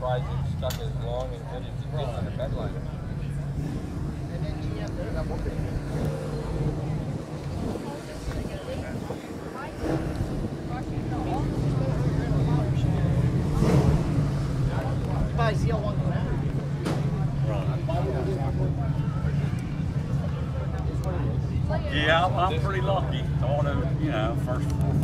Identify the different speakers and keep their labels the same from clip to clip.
Speaker 1: surprised stuck as long and good as did on the.
Speaker 2: Yeah, I'm, pretty lucky. The, you know, first four.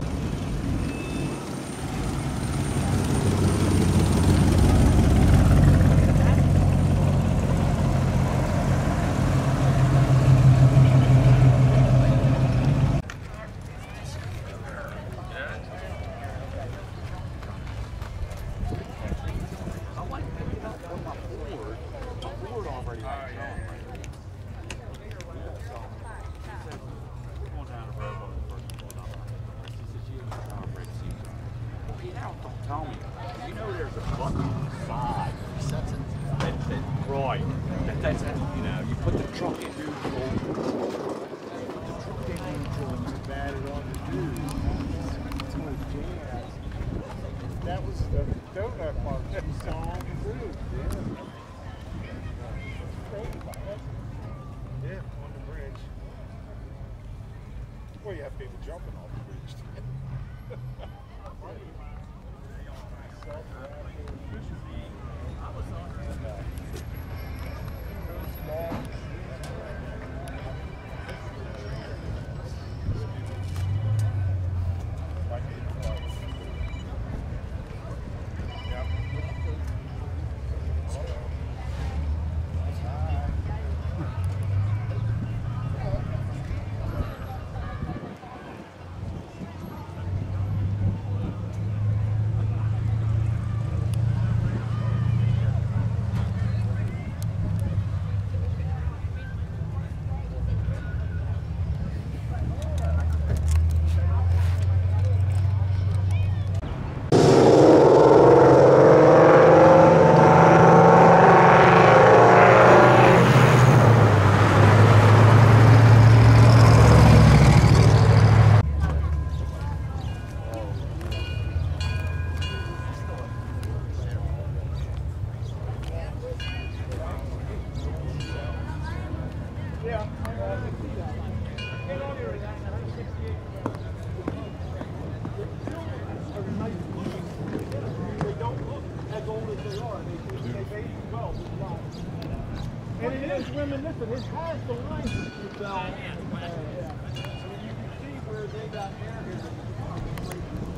Speaker 2: Going down the road on the first one. She said she was trying to break seats. Well, you know, don't tell me. You know there's a on the side. That, that, right. That, that's, you know, you put the truck in neutral. The truck in neutral and you bat it on the news.
Speaker 3: That was the donut mark. That's all approved. Yeah. Yeah, on the bridge. Well, you have people jumping off the bridge. They don't look as old as they are. They, they, they age well. with lines. And it is reminiscent. It has the lines that you felt. Yeah. You can see where they got hair here.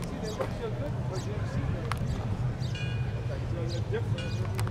Speaker 3: See, they look so good, but you didn't see them. So they're different.